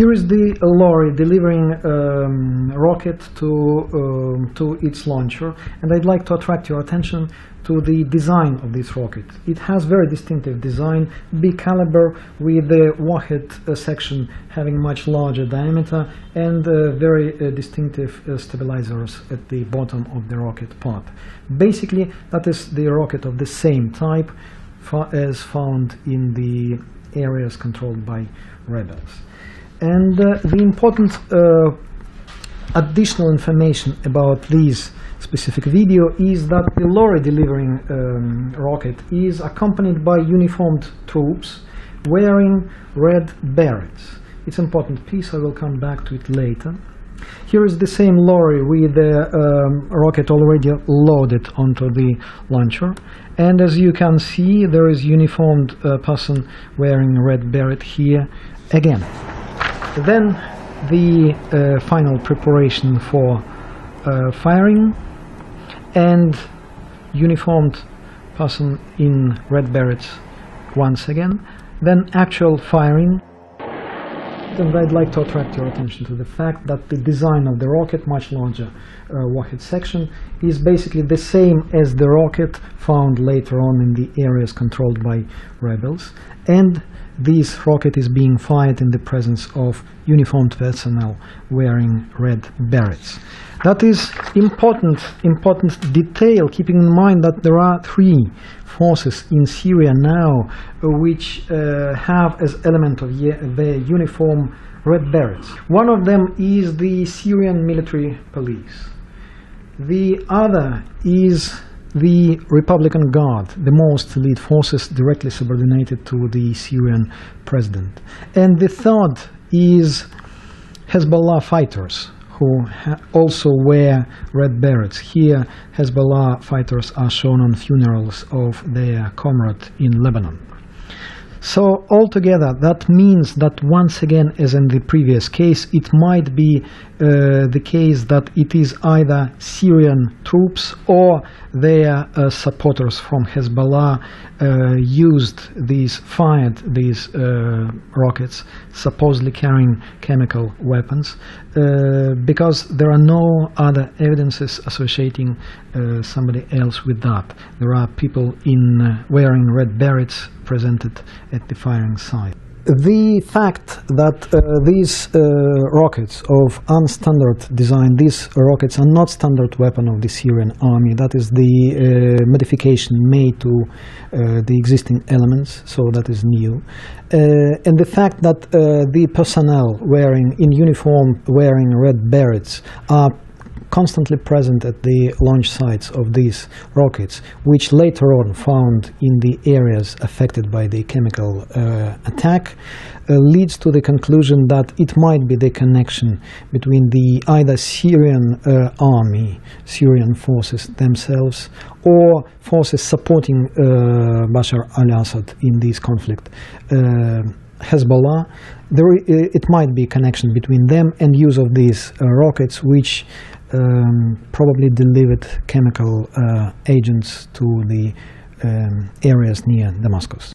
Here is the lorry delivering um, rocket to um, to its launcher, and I'd like to attract your attention to the design of this rocket. It has very distinctive design, big caliber with the warhead uh, section having much larger diameter and uh, very uh, distinctive uh, stabilizers at the bottom of the rocket part. Basically, that is the rocket of the same type as found in the areas controlled by rebels. And uh, the important uh, additional information about these specific video is that the lorry delivering um, rocket is accompanied by uniformed troops wearing red berets. It's an important piece, I will come back to it later. Here is the same lorry with the um, rocket already loaded onto the launcher. And as you can see, there is uniformed uh, person wearing red beret here again. Then the uh, final preparation for uh, firing and uniformed person in red berets once again. Then actual firing. And I'd like to attract your attention to the fact that the design of the rocket, much larger uh, warhead section, is basically the same as the rocket found later on in the areas controlled by rebels. And this rocket is being fired in the presence of uniformed personnel wearing red berets. That is important, important detail, keeping in mind that there are three forces in Syria now which uh, have as element of their uniform red berets. One of them is the Syrian military police. The other is the Republican Guard, the most elite forces directly subordinated to the Syrian president. And the third is Hezbollah fighters, who also wear red berets. Here, Hezbollah fighters are shown on funerals of their comrade in Lebanon. So altogether, that means that once again, as in the previous case, it might be the case that it is either Syrian troops or their uh, supporters from Hezbollah uh, used these, fired these uh, rockets, supposedly carrying chemical weapons, uh, because there are no other evidences associating uh, somebody else with that. There are people in wearing red berets presented at the firing site. The fact that uh, these uh, rockets of unstandard design, these rockets are not standard weapon of the Syrian army. That is the uh, modification made to uh, the existing elements, so that is new. Uh, and the fact that uh, the personnel wearing in uniform, wearing red berets, are constantly present at the launch sites of these rockets, which later on found in the areas affected by the chemical uh, attack, uh, leads to the conclusion that it might be the connection between the either Syrian uh, army, Syrian forces themselves, or forces supporting uh, Bashar al-Assad in this conflict. Uh, Hezbollah, there, it might be a connection between them and use of these uh, rockets, which um, probably delivered chemical uh, agents to the um, areas near Damascus.